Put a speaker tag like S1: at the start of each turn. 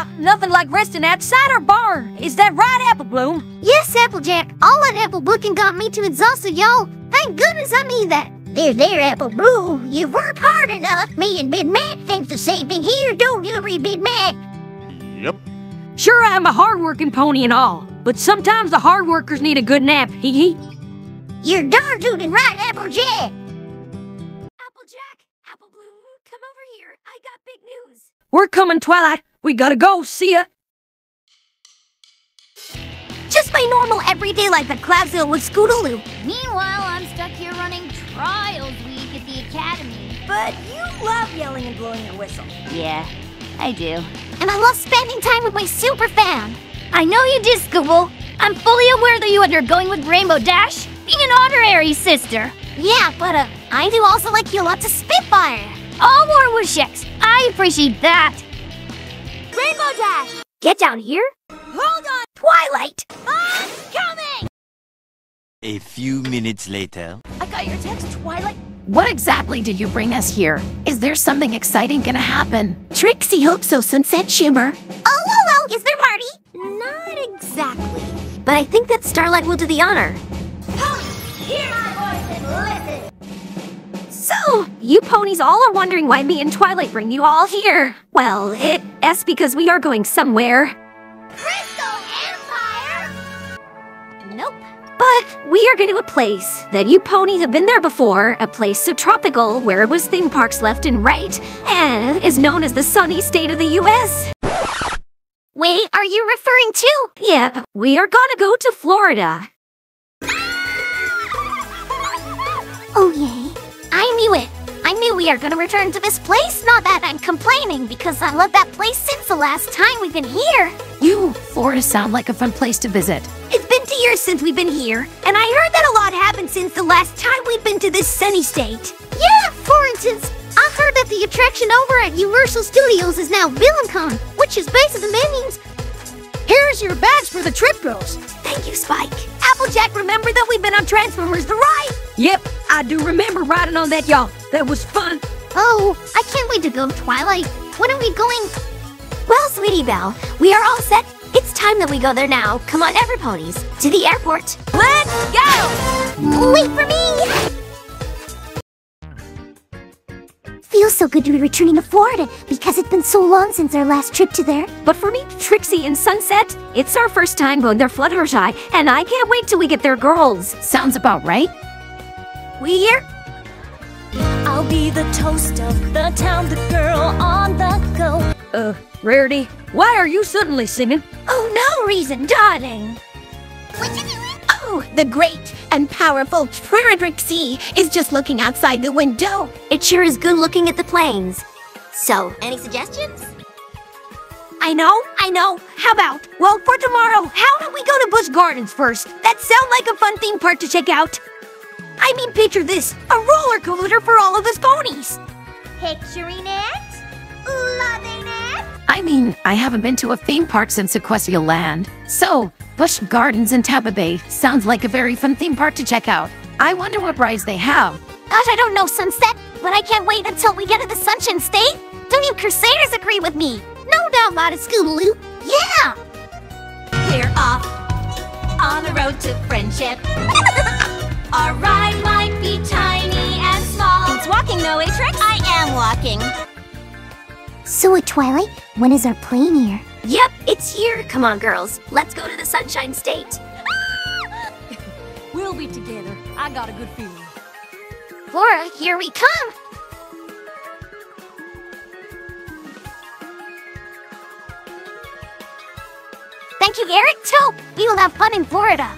S1: Nah, nothing like resting outside our barn. Is that right, Apple Bloom?
S2: Yes, Applejack. All that apple booking got me too exhausted, y'all. Thank goodness I need that. There, there, Apple Bloom. You worked hard enough. Me and Big Mac think the same thing here, don't you, Big Mac?
S3: Yep.
S1: Sure, I'm a hard-working pony and all, but sometimes the hard workers need a good nap, hee hee.
S2: You're darn tootin' right, Applejack.
S4: Applejack, Apple Bloom, come over here. I got big news.
S1: We're coming, Twilight. We gotta go. See ya.
S2: Just my normal everyday life at Cloudsville with Scootaloo.
S4: Meanwhile, I'm stuck here running Trials Week at the Academy.
S2: But you love yelling and blowing your whistle.
S4: Yeah, I do.
S2: And I love spending time with my super fan.
S4: I know you do, Scooble. I'm fully aware that you and you're going with Rainbow Dash, being an honorary sister.
S2: Yeah, but uh, I do also like you lots of Spitfire.
S4: All more Wisheks. I appreciate that.
S2: Rainbow Get down here. Hold on, Twilight. I'm coming!
S5: A few minutes later.
S2: I got your text, Twilight.
S6: What exactly did you bring us here? Is there something exciting gonna happen? Trixie hopes so, Sunset Shimmer.
S2: Oh, hello, is there a party? Not exactly. But I think that Starlight will do the honor. Hear my voice and listen.
S1: You ponies all are wondering why me and Twilight bring you all here. Well, it's because we are going somewhere.
S2: Crystal Empire? Nope.
S1: But we are going to a place that you ponies have been there before, a place so tropical where it was theme parks left and right, and is known as the sunny state of the U.S.
S2: Wait, are you referring to?
S1: Yep, we are gonna go to Florida.
S2: Oh, yay. We are gonna return to this place. Not that I'm complaining, because I love that place since the last time we've been here.
S6: You, Florida sound like a fun place to visit.
S2: It's been two years since we've been here, and I heard that a lot happened since the last time we've been to this sunny state. Yeah, for instance, I heard that the attraction over at Universal Studios is now VillainCon, which is basically means
S1: Here's your badge for the trip, girls.
S2: Thank you, Spike. Applejack, remember that we've been on Transformers the ride?
S1: Yep, I do remember riding on that, y'all. That was fun.
S2: Oh, I can't wait to go, to Twilight. When are we going? Well, Sweetie Belle, we are all set. It's time that we go there now. Come on, every ponies, to the airport.
S1: Let's go!
S2: Wait for me! Feels so good to be returning to Florida because it's been so long since our last trip to there.
S1: But for me, Trixie and Sunset, it's our first time going there Fluttershy, and I can't wait till we get there, girls.
S6: Sounds about right.
S2: We here?
S7: I'll be the toast of the town, the girl on the go.
S1: Uh, Rarity, why are you suddenly singing?
S2: Oh, no reason, darling.
S6: Oh, the great and powerful Trixie is just looking outside the window.
S2: It sure is good looking at the planes. So, any suggestions?
S1: I know, I know. How about, well, for tomorrow, how about we go to Busch Gardens first? That sounds like a fun theme park to check out. I mean, picture this, a roller coaster for all of us ponies.
S2: Picturing it? Loving it?
S6: I mean, I haven't been to a theme park since Equestria Land. So, Busch Gardens in Tampa Bay sounds like a very fun theme park to check out. I wonder what rides they have.
S2: Gosh, I don't know, Sunset, but I can't wait until we get to the Sunshine State. Don't you Crusaders agree with me? No doubt about it, Scootaloo. Yeah!
S7: We're off on the road to friendship. Our ride might be tiny and small.
S4: It's walking though, eh, Trix?
S7: I am walking.
S2: So at Twilight, when is our plane here?
S4: Yep, it's here. Come on, girls. Let's go to the Sunshine State.
S1: We'll be together. I got a good feeling.
S2: Flora, here we come! Thank you, Eric. So, we will have fun in Florida.